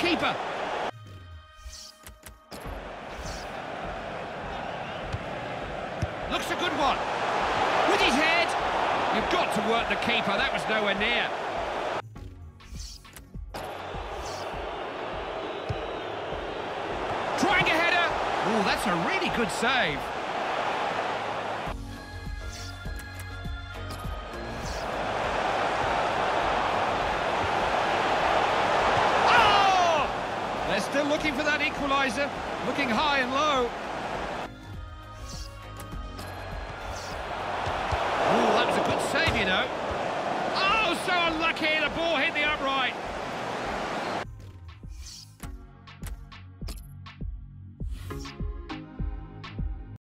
keeper. Looks a good one. With his head. You've got to work the keeper. That was nowhere near. Trying a header. Oh, that's a really good save. Still looking for that equaliser. Looking high and low. Oh, that was a good save, you know. Oh, so unlucky. The ball hit the upright.